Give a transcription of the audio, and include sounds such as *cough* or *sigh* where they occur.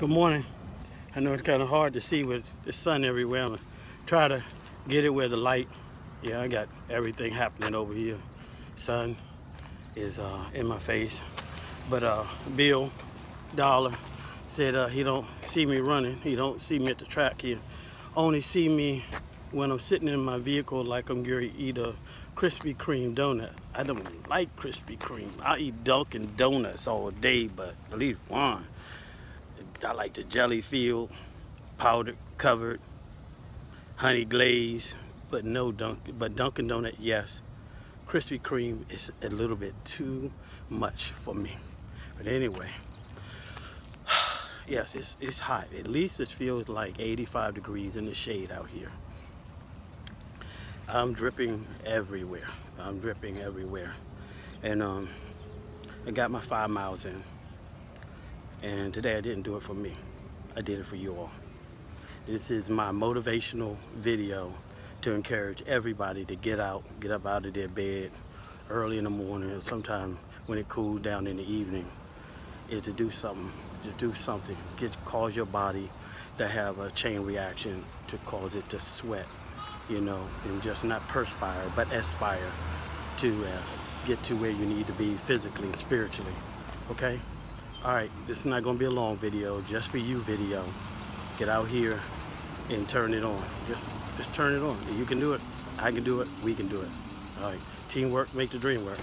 Good morning. I know it's kind of hard to see with the sun everywhere. I'm try to get it where the light, yeah, I got everything happening over here. Sun is uh, in my face. But uh, Bill Dollar said uh, he don't see me running. He don't see me at the track here. Only see me when I'm sitting in my vehicle like I'm going to eat a Krispy Kreme donut. I don't like Krispy Kreme. I eat Dunkin' Donuts all day, but at least one. I like the jelly filled, powdered, covered, honey glaze, but no Dunkin', but Dunkin' Donut, yes. Krispy Kreme is a little bit too much for me. But anyway, *sighs* yes, it's, it's hot. At least it feels like 85 degrees in the shade out here. I'm dripping everywhere. I'm dripping everywhere. And um, I got my five miles in. And today I didn't do it for me. I did it for you all. This is my motivational video to encourage everybody to get out, get up out of their bed early in the morning or sometime when it cools down in the evening is to do something, to do something, get, cause your body to have a chain reaction to cause it to sweat, you know, and just not perspire, but aspire to uh, get to where you need to be physically and spiritually, okay? All right, this is not gonna be a long video, just for you video. Get out here and turn it on. Just, just turn it on. You can do it, I can do it, we can do it. All right, teamwork make the dream work.